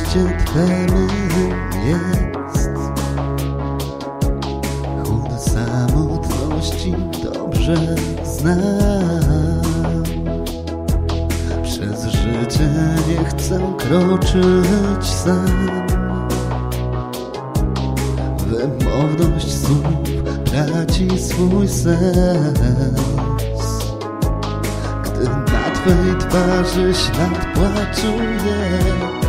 trochę jest. Chłód samotności dobrze znam. Przez życie nie chcę kroczyć sam. Wymowność słów traci swój sens. Gdy na Twej twarzy ślad płaczu jest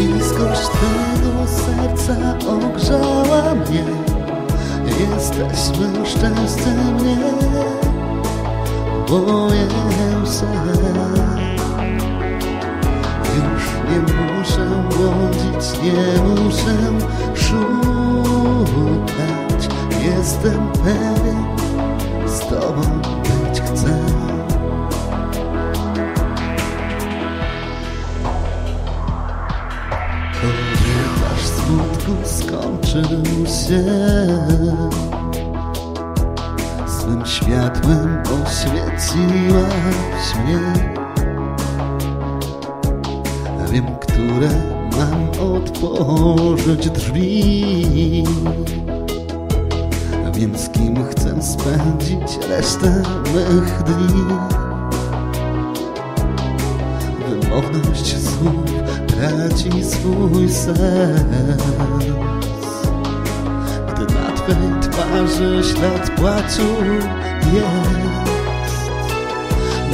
Bliskość Twego serca ogrzała mnie. Jesteśmy szczęściem mnie. Boję się. Już nie muszę błądzić, nie muszę szukać. Jestem pewien, z Tobą. być Korytarz smutku skończył się. Swym światłem oświeciłaś mnie. Wiem, które mam otworzyć drzwi. Wiem, z kim chcę spędzić resztę mych dni. Wymowność słów traci swój sens. Gdy na Twej twarzy ślad płaczu jest.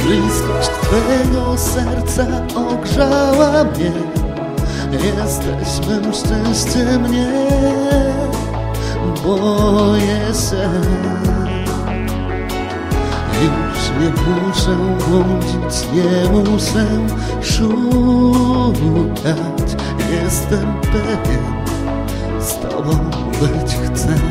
Bliskość Twego serca ogrzała mnie. Jesteś mym szczęściem, nie muszę błądzić, nie muszę szukać Jestem pewien, z Tobą być chcę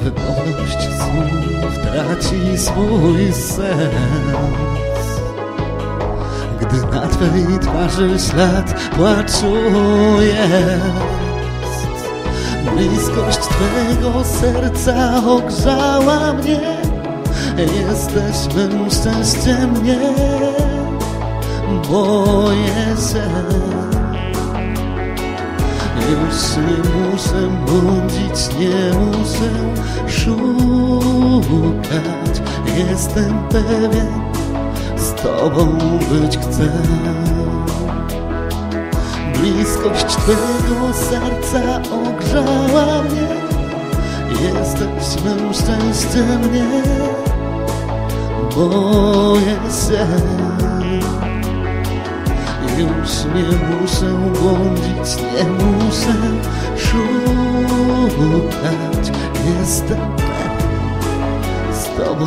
Wymowność słów traci swój sens. Gdy na Twej twarzy ślad płaczu jest Bliskość Twego serca ogrzała mnie. Jesteś mym szczęściem, nie? Boję się. Już nie muszę błądzić, nie muszę szukać. Jestem pewien, z Tobą być chcę. Bliskość Twego serca ogrzała mnie. Jesteś mym szczęściem, nie. Boję się. Już nie muszę błądzić, nie muszę szukać Jestem z Tobą